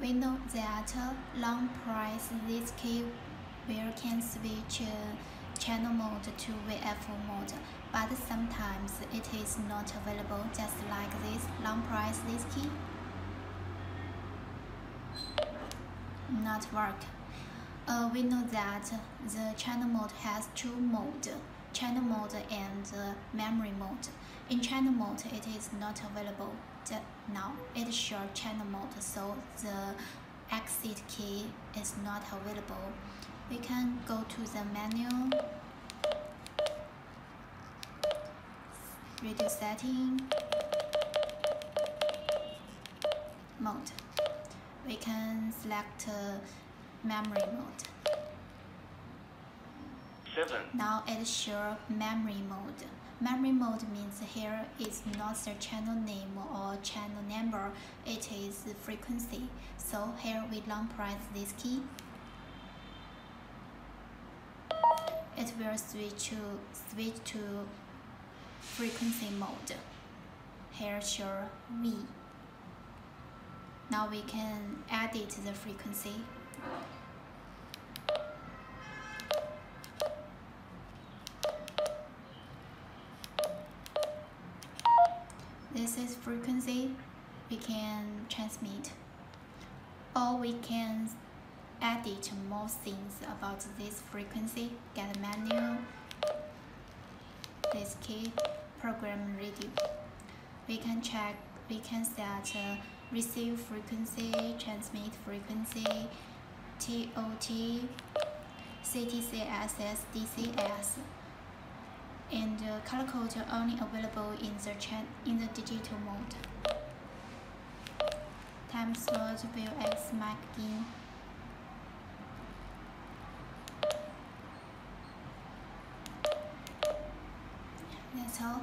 We know that long press this key will can switch channel mode to VFO mode, but sometimes it is not available just like this. Long press this key. Not work. Uh, we know that the channel mode has two modes, channel mode and memory mode. In channel mode, it is not available now. It shows channel mode, so the exit key is not available. We can go to the menu, radio setting, mode. We can select uh, memory mode. Seven. Now it shows memory mode. Memory mode means here is not the channel name or channel number, it is frequency. So here we long press this key. It will switch to switch to frequency mode. Here show V. Now we can edit the frequency. This is frequency we can transmit. Or we can edit more things about this frequency. Get menu, this key, program radio. We can check, we can set uh, receive frequency, transmit frequency, TOT, CTCS, DCS and uh, color code are only available in the chat in the digital mode. Time slot will X mark in. That's all.